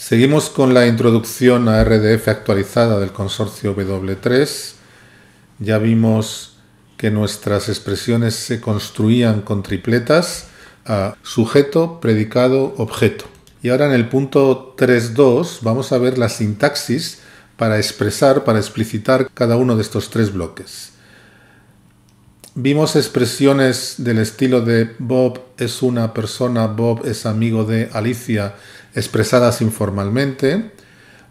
Seguimos con la introducción a RDF actualizada del consorcio W3. Ya vimos que nuestras expresiones se construían con tripletas a sujeto, predicado, objeto. Y ahora en el punto 3.2 vamos a ver la sintaxis para expresar, para explicitar cada uno de estos tres bloques. Vimos expresiones del estilo de Bob es una persona, Bob es amigo de Alicia, expresadas informalmente.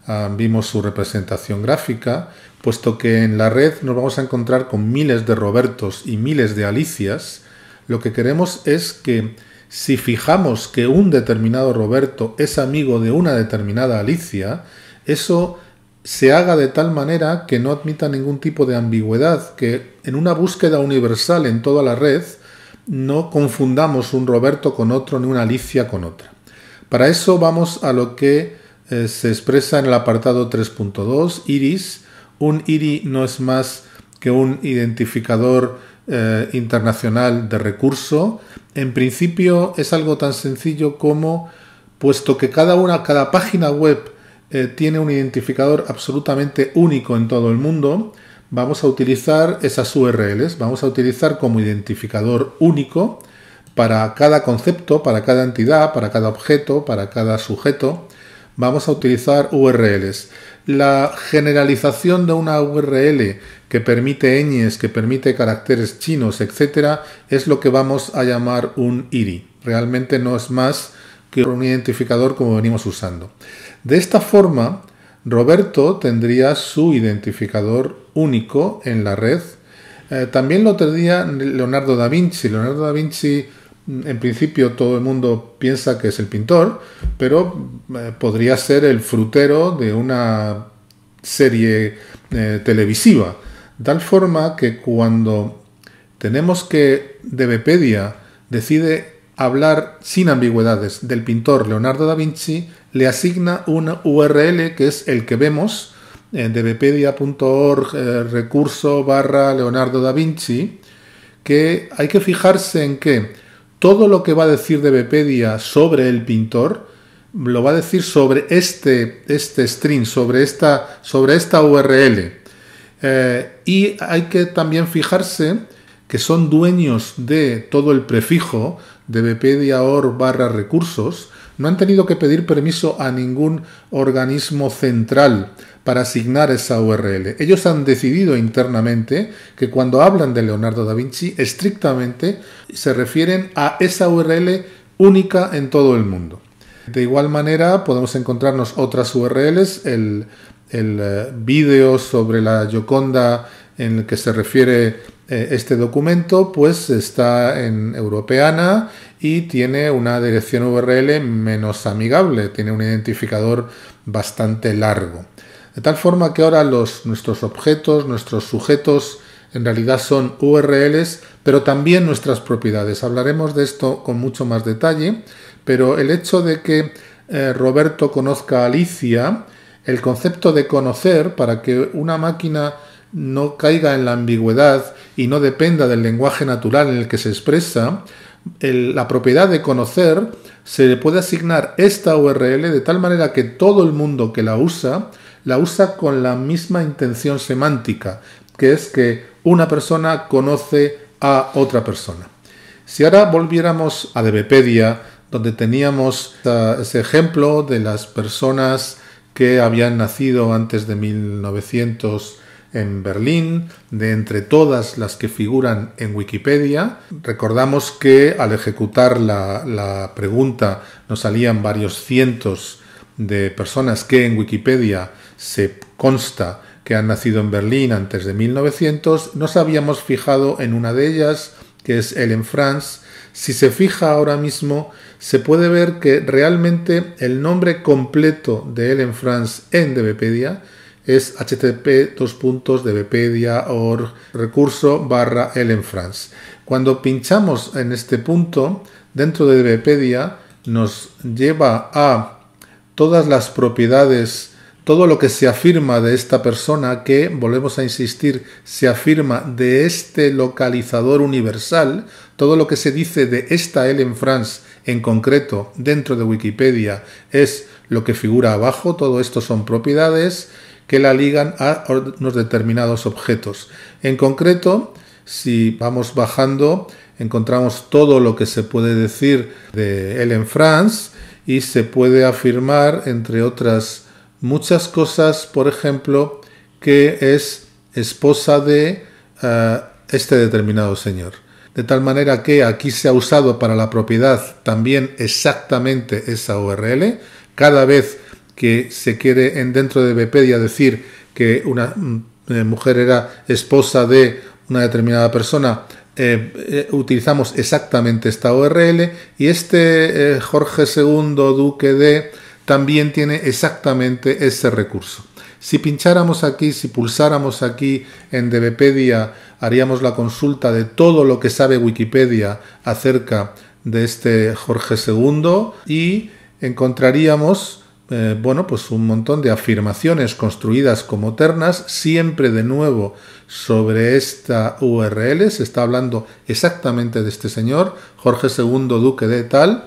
Ah, vimos su representación gráfica, puesto que en la red nos vamos a encontrar con miles de Robertos y miles de Alicias. Lo que queremos es que si fijamos que un determinado Roberto es amigo de una determinada Alicia, eso se haga de tal manera que no admita ningún tipo de ambigüedad, que en una búsqueda universal en toda la red no confundamos un Roberto con otro ni una Alicia con otra. Para eso vamos a lo que eh, se expresa en el apartado 3.2, iris. Un IRI no es más que un identificador eh, internacional de recurso. En principio es algo tan sencillo como, puesto que cada una, cada página web eh, tiene un identificador absolutamente único en todo el mundo, vamos a utilizar esas URLs, vamos a utilizar como identificador único para cada concepto, para cada entidad, para cada objeto, para cada sujeto, vamos a utilizar URLs. La generalización de una URL que permite ñes, que permite caracteres chinos, etc., es lo que vamos a llamar un IRI. Realmente no es más que un identificador como venimos usando. De esta forma, Roberto tendría su identificador único en la red. Eh, también lo tendría Leonardo da Vinci. Leonardo da Vinci, en principio, todo el mundo piensa que es el pintor, pero eh, podría ser el frutero de una serie eh, televisiva. Tal forma que cuando tenemos que Debepedia decide hablar sin ambigüedades del pintor Leonardo da Vinci, le asigna una URL que es el que vemos en dbpedia.org eh, recurso barra Leonardo da Vinci, que hay que fijarse en que todo lo que va a decir dbpedia sobre el pintor lo va a decir sobre este, este string, sobre esta, sobre esta URL. Eh, y hay que también fijarse que son dueños de todo el prefijo de bpedia.org barra recursos, no han tenido que pedir permiso a ningún organismo central para asignar esa URL. Ellos han decidido internamente que cuando hablan de Leonardo da Vinci, estrictamente se refieren a esa URL única en todo el mundo. De igual manera, podemos encontrarnos otras URLs, el, el eh, vídeo sobre la Gioconda en el que se refiere este documento pues está en Europeana y tiene una dirección URL menos amigable, tiene un identificador bastante largo. De tal forma que ahora los, nuestros objetos, nuestros sujetos, en realidad son URLs, pero también nuestras propiedades. Hablaremos de esto con mucho más detalle, pero el hecho de que eh, Roberto conozca a Alicia, el concepto de conocer, para que una máquina no caiga en la ambigüedad y no dependa del lenguaje natural en el que se expresa, la propiedad de conocer se le puede asignar esta URL de tal manera que todo el mundo que la usa la usa con la misma intención semántica, que es que una persona conoce a otra persona. Si ahora volviéramos a Debepedia, donde teníamos ese ejemplo de las personas que habían nacido antes de 1900 en Berlín, de entre todas las que figuran en Wikipedia. Recordamos que al ejecutar la, pregunta nos salían varios cientos de personas que en Wikipedia se consta que han nacido en Berlín antes de 1900. Nos habíamos fijado en una de ellas, que es Ellen France. Si se fija ahora mismo, se puede ver que realmente el nombre completo de Ellen France en Wikipedia es http org recurso barra France. Cuando pinchamos en este punto, dentro de Wikipedia nos lleva a todas las propiedades, todo lo que se afirma de esta persona, que, volvemos a insistir, se afirma de este localizador universal, todo lo que se dice de esta Ellen France en concreto dentro de Wikipedia es lo que figura abajo, todo esto son propiedades que la ligan a unos determinados objetos. En concreto, si vamos bajando, encontramos todo lo que se puede decir de Ellen France y se puede afirmar, entre otras muchas cosas, por ejemplo, que es esposa de eh, este determinado señor. De tal manera que aquí se ha usado para la propiedad también exactamente esa URL. Cada vez que se quiere en dentro de Wikipedia decir que una mm, eh, mujer era esposa de una determinada persona, eh, utilizamos exactamente esta URL y este Jorge II, duque de también tiene exactamente ese recurso. Si pincháramos aquí, si pulsáramos aquí en Dvpedia, haríamos la consulta de todo lo que sabe Wikipedia acerca de este Jorge II y encontraríamos eh, bueno, pues un montón de afirmaciones construidas como ternas, siempre de nuevo sobre esta URL, se está hablando exactamente de este señor, Jorge II, duque de tal,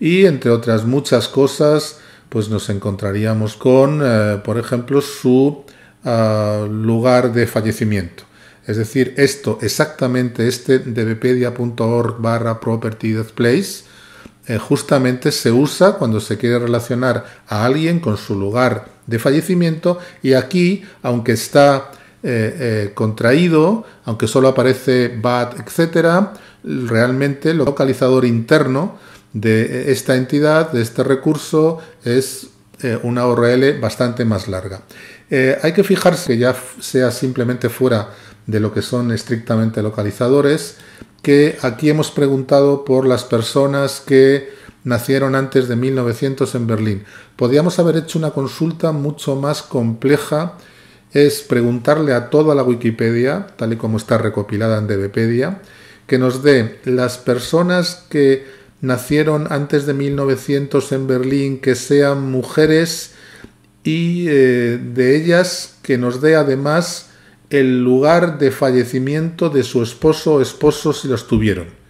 y entre otras muchas cosas, pues nos encontraríamos con, eh, por ejemplo, su ah, lugar de fallecimiento. Es decir, esto, exactamente este dbpedia.org barra property eh, justamente se usa cuando se quiere relacionar a alguien con su lugar de fallecimiento y aquí, aunque está eh, contraído, aunque solo aparece bad, etc., realmente el localizador interno de esta entidad, de este recurso, es eh, una URL bastante más larga. Eh, hay que fijarse que ya sea simplemente fuera de lo que son estrictamente localizadores, que aquí hemos preguntado por las personas que nacieron antes de 1900 en Berlín. Podríamos haber hecho una consulta mucho más compleja, es preguntarle a toda la Wikipedia, tal y como está recopilada en Dvpedia, que nos dé las personas que nacieron antes de 1900 en Berlín, que sean mujeres y eh, de ellas que nos dé además el lugar de fallecimiento de su esposo o esposo si los tuvieron.